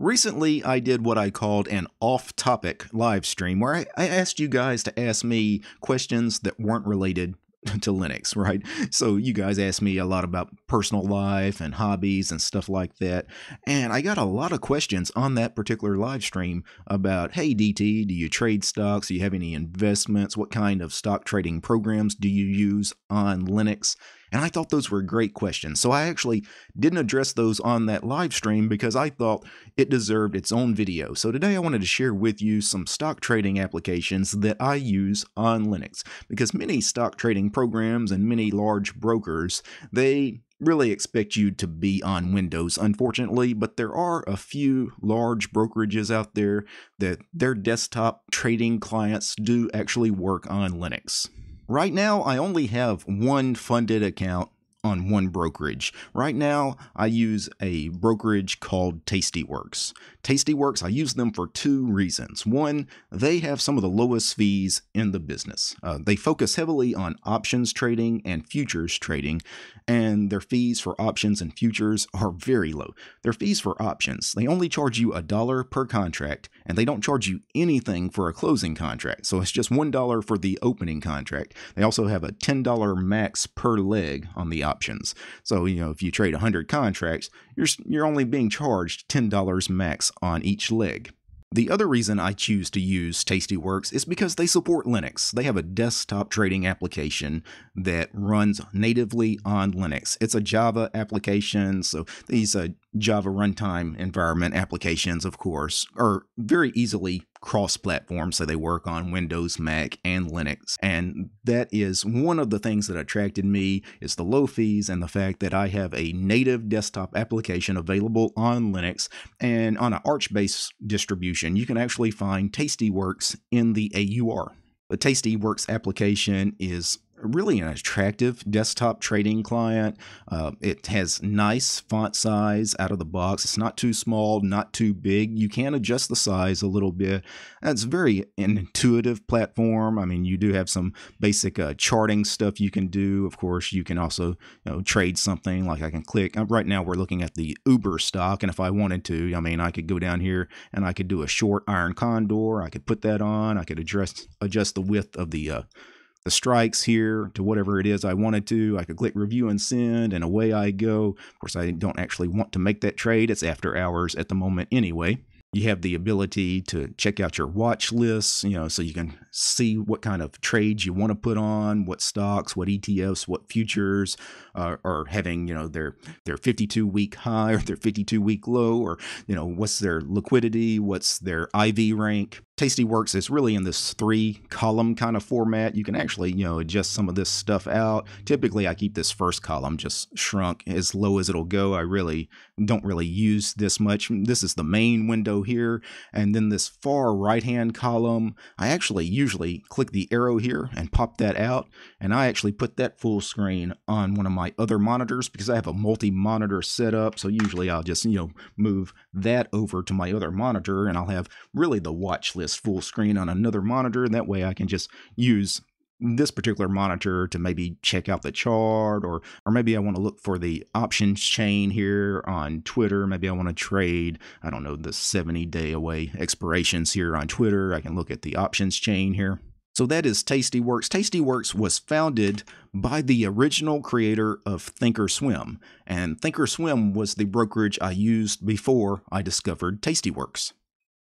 Recently, I did what I called an off topic live stream where I, I, asked you guys to ask me questions that weren't related to Linux, right? So you guys asked me a lot about personal life and hobbies and stuff like that. And I got a lot of questions on that particular live stream about, hey, DT, do you trade stocks? Do you have any investments? What kind of stock trading programs do you use on Linux? And I thought those were great questions. So I actually didn't address those on that live stream because I thought it deserved its own video. So today I wanted to share with you some stock trading applications that I use on Linux because many stock trading programs and many large brokers, they really expect you to be on Windows, unfortunately, but there are a few large brokerages out there that their desktop trading clients do actually work on Linux. Right now, I only have one funded account on one brokerage. Right now, I use a brokerage called Tastyworks. Tastyworks, I use them for two reasons. One, they have some of the lowest fees in the business. Uh, they focus heavily on options trading and futures trading, and their fees for options and futures are very low. Their fees for options, they only charge you a dollar per contract, and they don't charge you anything for a closing contract. So it's just $1 for the opening contract. They also have a $10 max per leg on the options. So, you know, if you trade 100 contracts, you're, you're only being charged $10 max on each leg. The other reason I choose to use Tastyworks is because they support Linux. They have a desktop trading application that runs natively on Linux. It's a Java application, so these uh, Java runtime environment applications, of course, are very easily cross platform. So they work on Windows, Mac, and Linux. And that is one of the things that attracted me is the low fees and the fact that I have a native desktop application available on Linux. And on an Arch-based distribution, you can actually find Tastyworks in the AUR. The Tastyworks application is really an attractive desktop trading client. Uh, it has nice font size out of the box. It's not too small, not too big. You can adjust the size a little bit. It's very intuitive platform. I mean, you do have some basic uh, charting stuff you can do. Of course, you can also you know, trade something like I can click. Uh, right now, we're looking at the Uber stock, and if I wanted to, I mean, I could go down here and I could do a short iron condor. I could put that on. I could adjust adjust the width of the uh, the strikes here to whatever it is I wanted to. I could click review and send, and away I go. Of course, I don't actually want to make that trade. It's after hours at the moment anyway. You have the ability to check out your watch lists, you know, so you can see what kind of trades you want to put on, what stocks, what ETFs, what futures uh, are having, you know, their their 52 week high or their 52 week low, or you know, what's their liquidity, what's their IV rank. Tastyworks is really in this three column kind of format. You can actually, you know, adjust some of this stuff out. Typically, I keep this first column just shrunk as low as it'll go. I really don't really use this much. This is the main window here. And then this far right hand column, I actually usually click the arrow here and pop that out. And I actually put that full screen on one of my other monitors because I have a multi monitor setup. So usually I'll just, you know, move that over to my other monitor and I'll have really the watch list full screen on another monitor. That way I can just use this particular monitor to maybe check out the chart or or maybe I want to look for the options chain here on Twitter. Maybe I want to trade, I don't know, the 70 day away expirations here on Twitter. I can look at the options chain here. So that is Tastyworks. Tastyworks was founded by the original creator of Thinkorswim, and Thinkorswim was the brokerage I used before I discovered Tastyworks.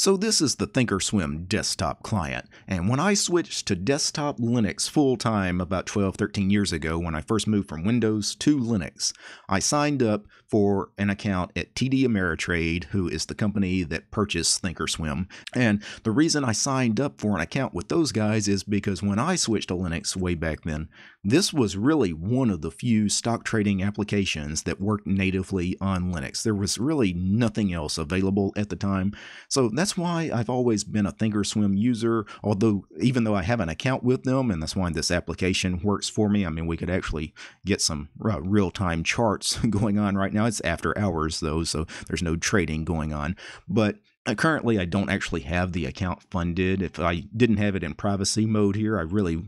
So this is the Thinkorswim desktop client, and when I switched to desktop Linux full-time about 12, 13 years ago when I first moved from Windows to Linux, I signed up for an account at TD Ameritrade, who is the company that purchased Thinkorswim. And the reason I signed up for an account with those guys is because when I switched to Linux way back then, this was really one of the few stock trading applications that worked natively on Linux. There was really nothing else available at the time. So that's why I've always been a Thinkorswim user, although even though I have an account with them, and that's why this application works for me. I mean, we could actually get some uh, real-time charts going on right now. It's after hours though, so there's no trading going on. But Uh, currently, I don't actually have the account funded. If I didn't have it in privacy mode here, I really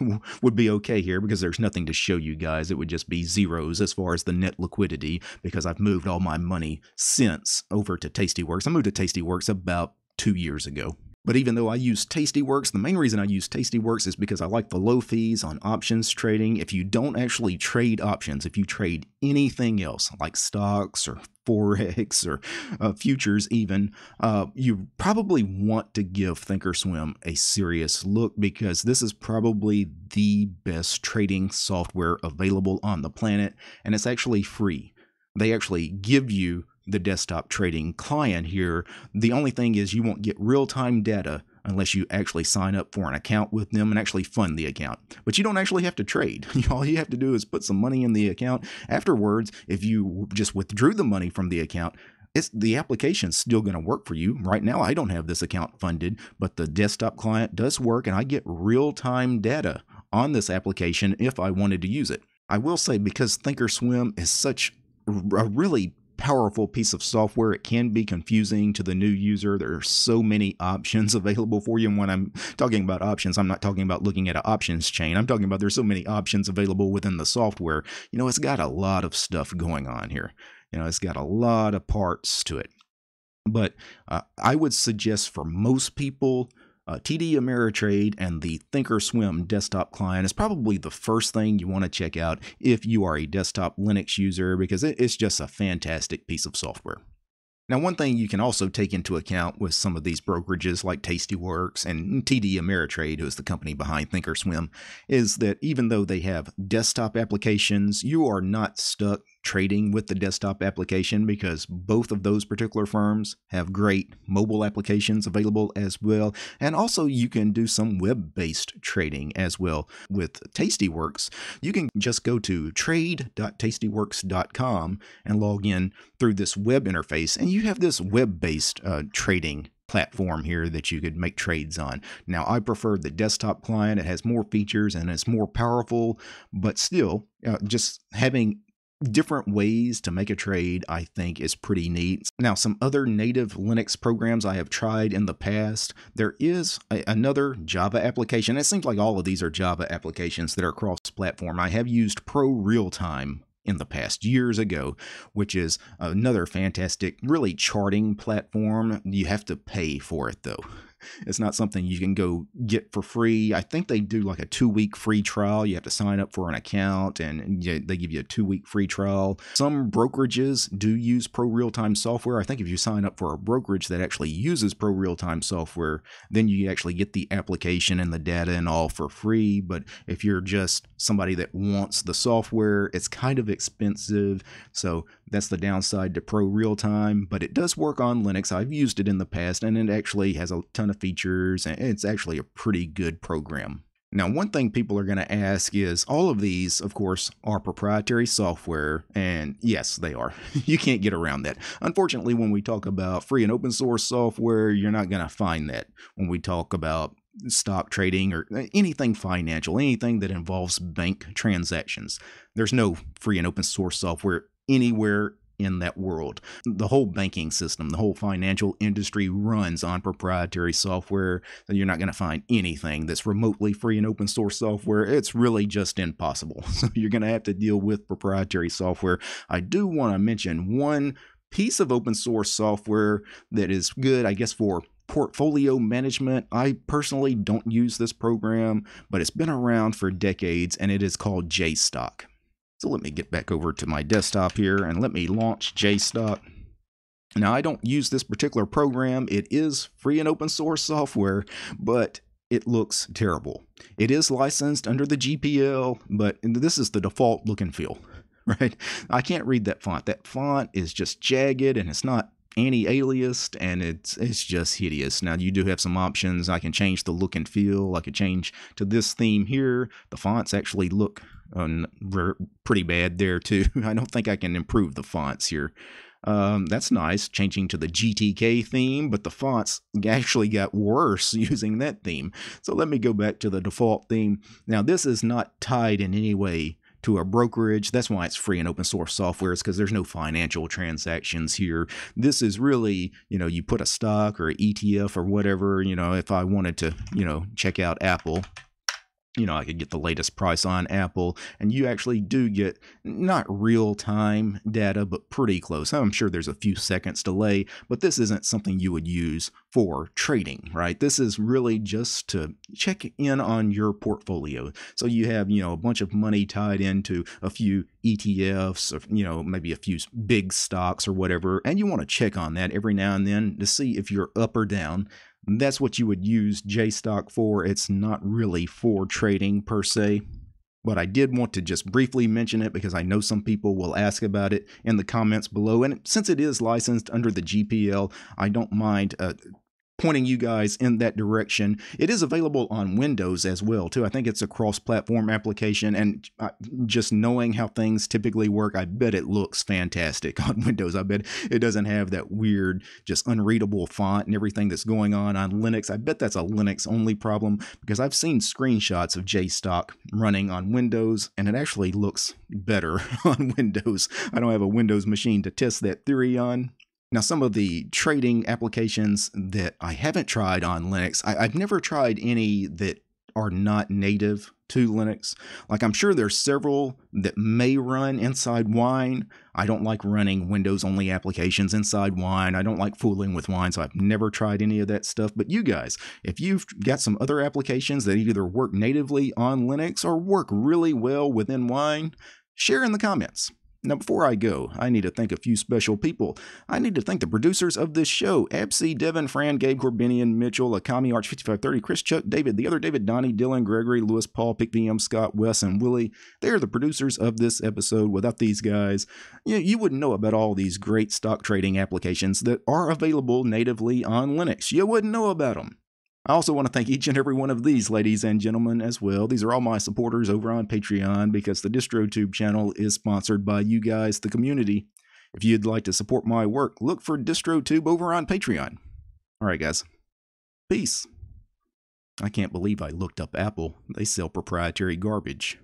would be okay here because there's nothing to show you guys. It would just be zeros as far as the net liquidity because I've moved all my money since over to Tastyworks. I moved to Tastyworks about two years ago. But even though I use Tastyworks, the main reason I use Tastyworks is because I like the low fees on options trading. If you don't actually trade options, if you trade anything else like stocks or forex or uh, futures even uh, you probably want to give thinkorswim a serious look because this is probably the best trading software available on the planet and it's actually free they actually give you the desktop trading client here. The only thing is you won't get real time data unless you actually sign up for an account with them and actually fund the account. But you don't actually have to trade. All you have to do is put some money in the account. Afterwards, if you just withdrew the money from the account, it's the application's still going to work for you. Right now, I don't have this account funded, but the desktop client does work and I get real time data on this application if I wanted to use it. I will say because Thinkorswim is such a really powerful piece of software. It can be confusing to the new user. There are so many options available for you. And when I'm talking about options, I'm not talking about looking at an options chain. I'm talking about there's so many options available within the software. You know, it's got a lot of stuff going on here. You know, it's got a lot of parts to it. But uh, I would suggest for most people, uh, TD Ameritrade and the Thinkorswim desktop client is probably the first thing you want to check out if you are a desktop Linux user because it's just a fantastic piece of software. Now, one thing you can also take into account with some of these brokerages like Tastyworks and TD Ameritrade, who is the company behind Thinkorswim, is that even though they have desktop applications, you are not stuck trading with the desktop application because both of those particular firms have great mobile applications available as well. And also, you can do some web based trading as well with Tastyworks. You can just go to trade.tastyworks.com and log in through this web interface, and you have this web based uh, trading platform here that you could make trades on. Now, I prefer the desktop client. It has more features and it's more powerful, but still, uh, just having different ways to make a trade, I think, is pretty neat. Now, some other native Linux programs I have tried in the past, there is a, another Java application. It seems like all of these are Java applications that are cross platform. I have used Pro Realtime in the past years ago, which is another fantastic, really charting platform. You have to pay for it though. It's not something you can go get for free. I think they do like a two week free trial. You have to sign up for an account and they give you a two week free trial. Some brokerages do use Pro Realtime software. I think if you sign up for a brokerage that actually uses Pro Realtime software, then you actually get the application and the data and all for free. But if you're just somebody that wants the software, it's kind of expensive. So that's the downside to Pro Realtime, but it does work on Linux. I've used it in the past and it actually has a ton of features and it's actually a pretty good program. Now, one thing people are going to ask is all of these, of course, are proprietary software, and yes, they are. you can't get around that. Unfortunately, when we talk about free and open source software, you're not going to find that. When we talk about stock trading or uh, anything financial, anything that involves bank transactions, there's no free and open source software anywhere in that world. The whole banking system, the whole financial industry runs on proprietary software. You're not going to find anything that's remotely free and open source software. It's really just impossible. So you're going to have to deal with proprietary software. I do want to mention one piece of open source software that is good, I guess, for portfolio management. I personally don't use this program, but it's been around for decades and it is called JStock. So let me get back over to my desktop here and let me launch JStock. Now I don't use this particular program. It is free and open source software, but it looks terrible. It is licensed under the GPL, but this is the default look and feel, right? I can't read that font. That font is just jagged and it's not anti-aliased and it's it's just hideous. Now you do have some options. I can change the look and feel. I could change to this theme here. The fonts actually look uh, pretty bad there too. I don't think I can improve the fonts here. Um, that's nice, changing to the GTK theme, but the fonts actually got worse using that theme. So let me go back to the default theme. Now, this is not tied in any way to a brokerage. That's why it's free and open source software, is because there's no financial transactions here. This is really, you know, you put a stock or ETF or whatever, you know, if I wanted to, you know, check out Apple, you know, I could get the latest price on Apple, and you actually do get not real time data, but pretty close. I'm sure there's a few seconds delay, but this isn't something you would use for trading, right? This is really just to check in on your portfolio. So you have, you know, a bunch of money tied into a few ETFs, or, you know, maybe a few big stocks or whatever, and you want to check on that every now and then to see if you're up or down. That's what you would use JStock for. It's not really for trading per se. But I did want to just briefly mention it because I know some people will ask about it in the comments below. And since it is licensed under the GPL, I don't mind uh, pointing you guys in that direction. It is available on Windows as well, too. I think it's a cross-platform application, and uh, just knowing how things typically work, I bet it looks fantastic on Windows. I bet it doesn't have that weird, just unreadable font and everything that's going on on Linux. I bet that's a Linux-only problem because I've seen screenshots of JStock running on Windows, and it actually looks better on Windows. I don't have a Windows machine to test that theory on, now, some of the trading applications that I haven't tried on Linux, I, have never tried any that are not native to Linux. Like, I'm sure there's several that may run inside Wine. I don't like running Windows only applications inside Wine. I don't like fooling with Wine, so I've never tried any of that stuff. But you guys, if you've got some other applications that either work natively on Linux or work really well within Wine, share in the comments. Now, before I go, I need to thank a few special people. I need to thank the producers of this show Absy, Devin, Fran, Gabe, Corbinian, Mitchell, Akami, Arch 5530, Chris, Chuck, David, the other David, Donnie, Dylan, Gregory, Lewis, Paul, PickVM, Scott, Wes, and Willie. They are the producers of this episode. Without these guys, you, you wouldn't know about all these great stock trading applications that are available natively on Linux. You wouldn't know about them. I also want to thank each and every one of these ladies and gentlemen as well. These are all my supporters over on Patreon because the DistroTube channel is sponsored by you guys, the community. If you'd like to support my work, look for DistroTube over on Patreon. All right, guys. Peace. I can't believe I looked up Apple. They sell proprietary garbage.